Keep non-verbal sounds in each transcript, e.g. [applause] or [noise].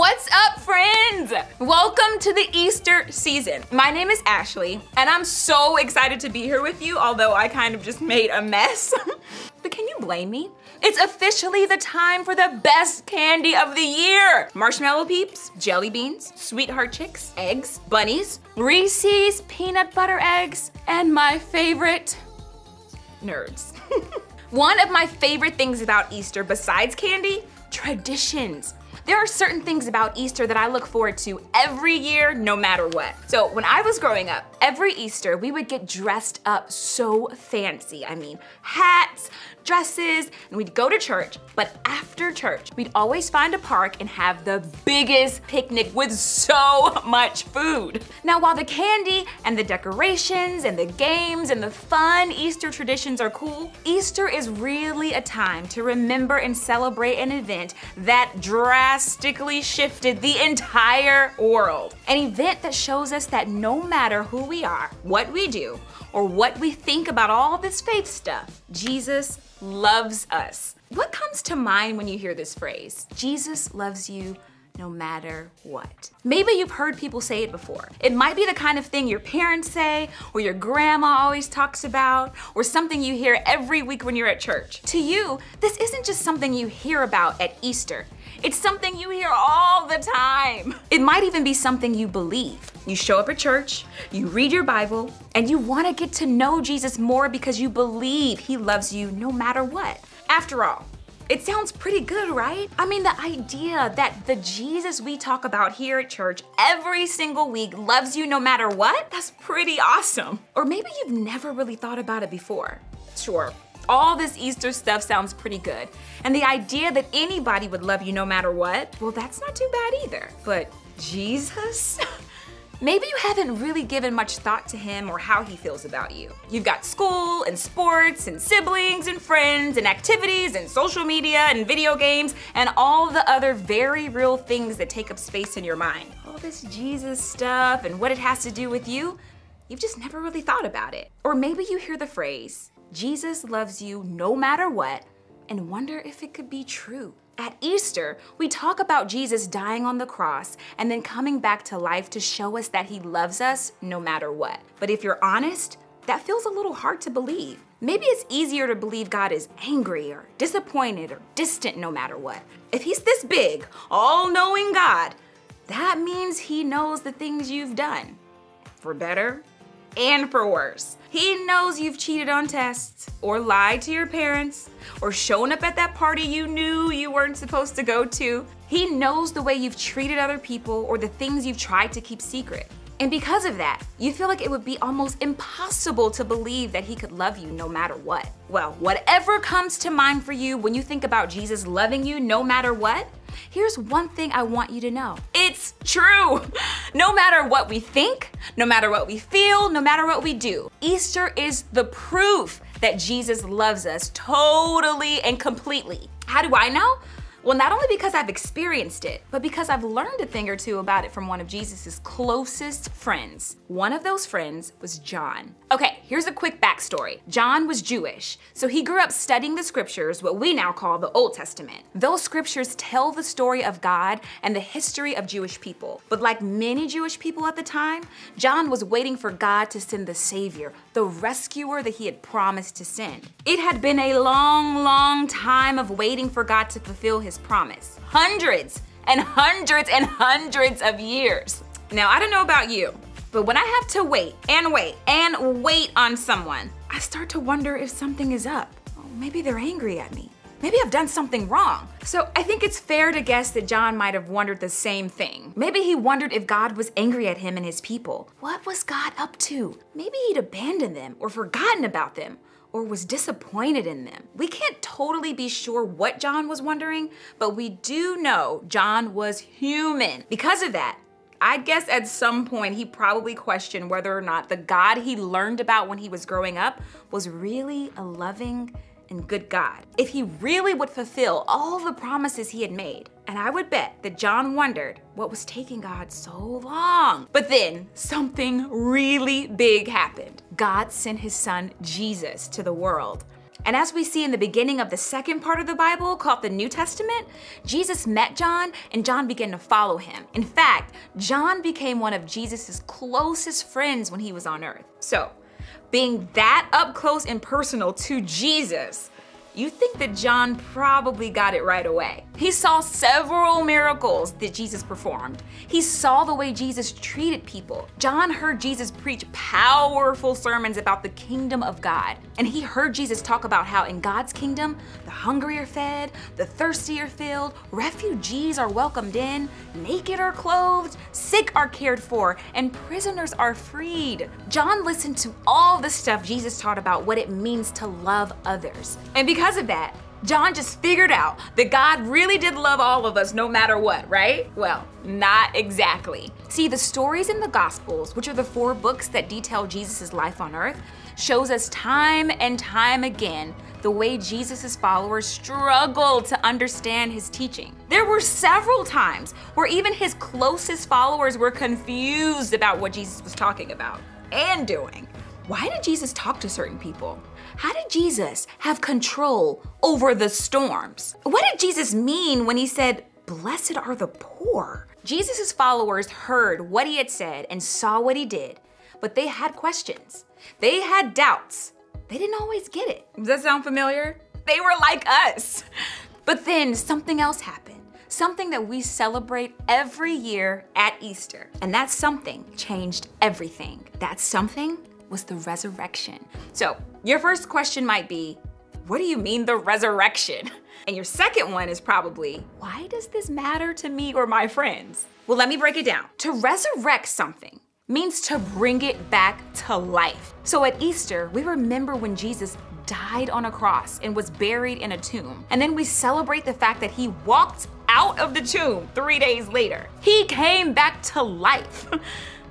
What's up, friends? Welcome to the Easter season. My name is Ashley, and I'm so excited to be here with you, although I kind of just made a mess. [laughs] but can you blame me? It's officially the time for the best candy of the year. Marshmallow Peeps, jelly beans, sweetheart chicks, eggs, bunnies, Reese's peanut butter eggs, and my favorite, nerds. [laughs] One of my favorite things about Easter besides candy, traditions. There are certain things about Easter that I look forward to every year, no matter what. So when I was growing up, every Easter we would get dressed up so fancy. I mean, hats, dresses, and we'd go to church. But after church, we'd always find a park and have the biggest picnic with so [laughs] much food. Now, while the candy and the decorations and the games and the fun Easter traditions are cool, Easter is really a time to remember and celebrate an event that drastically shifted the entire world. An event that shows us that no matter who we are, what we do, or what we think about all this faith stuff, Jesus loves us. What comes to mind when you hear this phrase? Jesus loves you no matter what. Maybe you've heard people say it before. It might be the kind of thing your parents say, or your grandma always talks about, or something you hear every week when you're at church. To you, this isn't just something you hear about at Easter. It's something you hear all the time. It might even be something you believe. You show up at church, you read your Bible, and you want to get to know Jesus more because you believe he loves you no matter what. After all, it sounds pretty good, right? I mean, the idea that the Jesus we talk about here at church every single week loves you no matter what, that's pretty awesome. Or maybe you've never really thought about it before. Sure, all this Easter stuff sounds pretty good. And the idea that anybody would love you no matter what, well, that's not too bad either. But Jesus? [laughs] Maybe you haven't really given much thought to him or how he feels about you. You've got school and sports and siblings and friends and activities and social media and video games and all the other very real things that take up space in your mind. All this Jesus stuff and what it has to do with you, you've just never really thought about it. Or maybe you hear the phrase, Jesus loves you no matter what, and wonder if it could be true. At Easter, we talk about Jesus dying on the cross and then coming back to life to show us that he loves us no matter what. But if you're honest, that feels a little hard to believe. Maybe it's easier to believe God is angry or disappointed or distant no matter what. If he's this big, all knowing God, that means he knows the things you've done. For better and for worse. He knows you've cheated on tests, or lied to your parents, or shown up at that party you knew you weren't supposed to go to. He knows the way you've treated other people or the things you've tried to keep secret. And because of that, you feel like it would be almost impossible to believe that he could love you no matter what. Well, whatever comes to mind for you when you think about Jesus loving you no matter what, here's one thing I want you to know. It's true. No matter what we think, no matter what we feel, no matter what we do, Easter is the proof that Jesus loves us totally and completely. How do I know? Well, not only because I've experienced it, but because I've learned a thing or two about it from one of Jesus's closest friends. One of those friends was John. Okay, here's a quick backstory. John was Jewish, so he grew up studying the scriptures, what we now call the Old Testament. Those scriptures tell the story of God and the history of Jewish people. But like many Jewish people at the time, John was waiting for God to send the Savior, the rescuer that he had promised to send. It had been a long, long time of waiting for God to fulfill his his promise. Hundreds and hundreds and hundreds of years. Now, I don't know about you, but when I have to wait and wait and wait on someone, I start to wonder if something is up. maybe they're angry at me. Maybe I've done something wrong. So I think it's fair to guess that John might have wondered the same thing. Maybe he wondered if God was angry at him and his people. What was God up to? Maybe he'd abandoned them or forgotten about them or was disappointed in them. We can't totally be sure what John was wondering, but we do know John was human. Because of that, I guess at some point he probably questioned whether or not the God he learned about when he was growing up was really a loving and good God. If he really would fulfill all the promises he had made. And I would bet that John wondered what was taking God so long. But then something really big happened. God sent his son Jesus to the world. And as we see in the beginning of the second part of the Bible, called the New Testament, Jesus met John and John began to follow him. In fact, John became one of Jesus' closest friends when he was on earth. So, being that up close and personal to Jesus, you think that John probably got it right away. He saw several miracles that Jesus performed. He saw the way Jesus treated people. John heard Jesus preach powerful sermons about the kingdom of God. And he heard Jesus talk about how in God's kingdom, the hungry are fed, the thirsty are filled, refugees are welcomed in, naked are clothed, sick are cared for, and prisoners are freed. John listened to all the stuff Jesus taught about what it means to love others. And because of that, John just figured out that God really did love all of us no matter what, right? Well, not exactly. See, the stories in the Gospels, which are the four books that detail Jesus' life on earth, shows us time and time again the way Jesus' followers struggled to understand his teaching. There were several times where even his closest followers were confused about what Jesus was talking about and doing. Why did Jesus talk to certain people? How did Jesus have control over the storms? What did Jesus mean when he said, Blessed are the poor? Jesus' followers heard what he had said and saw what he did, but they had questions. They had doubts. They didn't always get it. Does that sound familiar? They were like us. [laughs] But then something else happened. Something that we celebrate every year at Easter. And that something changed everything. That something was the resurrection. So, your first question might be, what do you mean the resurrection? [laughs] And your second one is probably, why does this matter to me or my friends? Well, let me break it down. To resurrect something means to bring it back to life. So at Easter, we remember when Jesus died on a cross and was buried in a tomb. And then we celebrate the fact that he walked out of the tomb three days later. He came back to life. [laughs]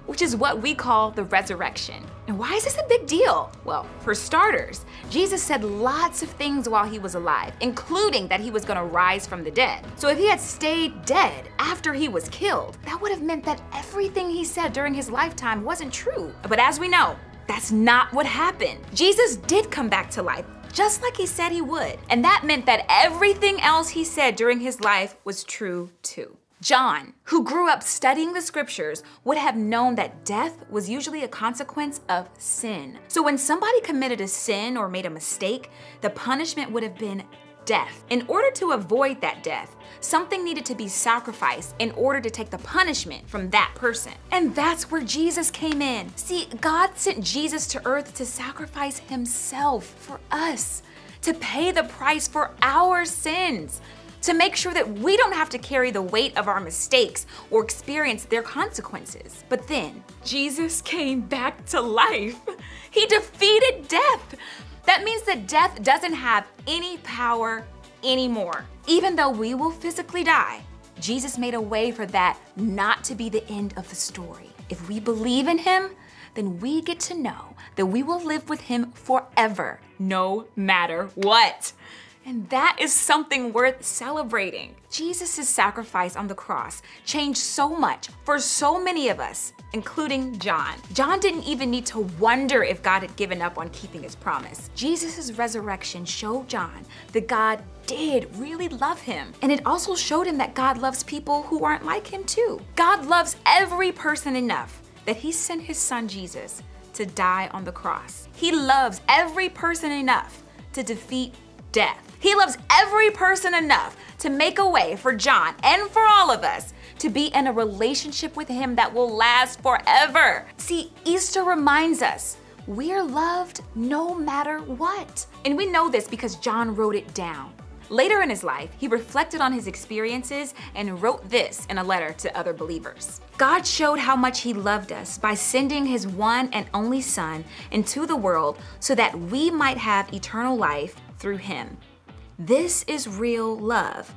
which is what we call the resurrection. And why is this a big deal? Well, for starters, Jesus said lots of things while he was alive, including that he was gonna rise from the dead. So if he had stayed dead after he was killed, that would have meant that everything he said during his lifetime wasn't true. But as we know, that's not what happened. Jesus did come back to life, just like he said he would. And that meant that everything else he said during his life was true too. John, who grew up studying the scriptures, would have known that death was usually a consequence of sin. So when somebody committed a sin or made a mistake, the punishment would have been death. In order to avoid that death, something needed to be sacrificed in order to take the punishment from that person. And that's where Jesus came in. See, God sent Jesus to earth to sacrifice himself for us, to pay the price for our sins to make sure that we don't have to carry the weight of our mistakes or experience their consequences. But then, Jesus came back to life. [laughs] He defeated death. That means that death doesn't have any power anymore. Even though we will physically die, Jesus made a way for that not to be the end of the story. If we believe in Him, then we get to know that we will live with Him forever, no matter what. And that is something worth celebrating. Jesus' sacrifice on the cross changed so much for so many of us, including John. John didn't even need to wonder if God had given up on keeping his promise. Jesus' resurrection showed John that God did really love him. And it also showed him that God loves people who aren't like him too. God loves every person enough that he sent his son Jesus to die on the cross. He loves every person enough to defeat death. He loves every person enough to make a way for John and for all of us to be in a relationship with Him that will last forever. See, Easter reminds us we're loved no matter what. And we know this because John wrote it down. Later in his life, he reflected on his experiences and wrote this in a letter to other believers. God showed how much he loved us by sending his one and only Son into the world so that we might have eternal life through him. This is real love.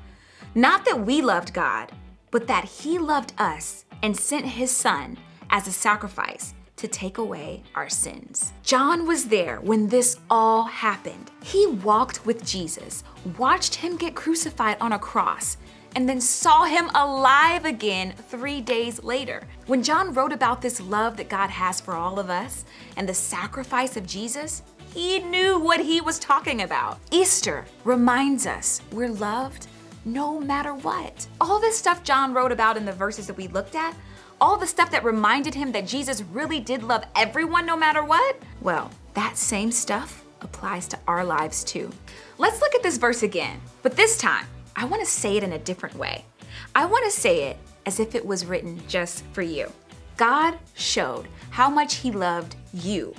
Not that we loved God, but that He loved us and sent His Son as a sacrifice to take away our sins. John was there when this all happened. He walked with Jesus, watched him get crucified on a cross, and then saw him alive again three days later. When John wrote about this love that God has for all of us and the sacrifice of Jesus, he knew what he was talking about. Easter reminds us we're loved no matter what. All this stuff John wrote about in the verses that we looked at, all the stuff that reminded him that Jesus really did love everyone no matter what, well, that same stuff applies to our lives too. Let's look at this verse again, but this time, I wanna say it in a different way. I wanna say it as if it was written just for you. God showed how much He loved you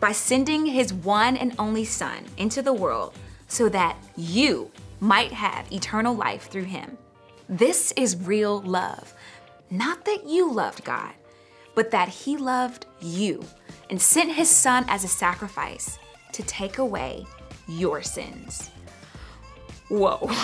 by sending His one and only Son into the world so that you might have eternal life through Him. This is real love. Not that you loved God, but that He loved you and sent His Son as a sacrifice to take away your sins. Whoa. [laughs]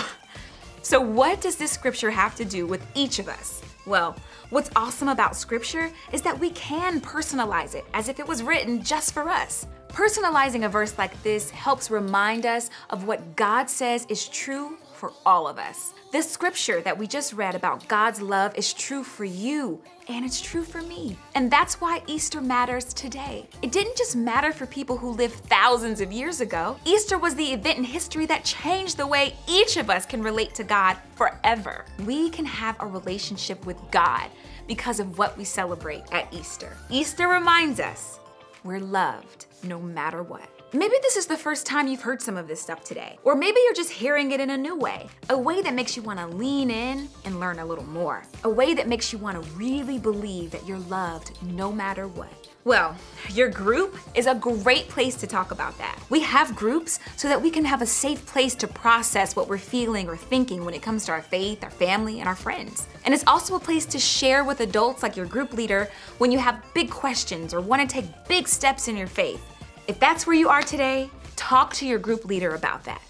So, what does this scripture have to do with each of us? Well, what's awesome about scripture is that we can personalize it as if it was written just for us. Personalizing a verse like this helps remind us of what God says is true for all of us. This scripture that we just read about God's love is true for you and it's true for me. And that's why Easter matters today. It didn't just matter for people who lived thousands of years ago. Easter was the event in history that changed the way each of us can relate to God forever. We can have a relationship with God because of what we celebrate at Easter. Easter reminds us we're loved no matter what. Maybe this is the first time you've heard some of this stuff today. Or maybe you're just hearing it in a new way. A way that makes you want to lean in and learn a little more. A way that makes you want to really believe that you're loved no matter what. Well, your group is a great place to talk about that. We have groups so that we can have a safe place to process what we're feeling or thinking when it comes to our faith, our family, and our friends. And it's also a place to share with adults like your group leader when you have big questions or want to take big steps in your faith. If that's where you are today, talk to your group leader about that.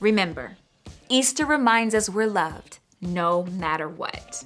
Remember, Easter reminds us we're loved no matter what.